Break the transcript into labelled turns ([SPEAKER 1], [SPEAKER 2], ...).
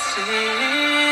[SPEAKER 1] see.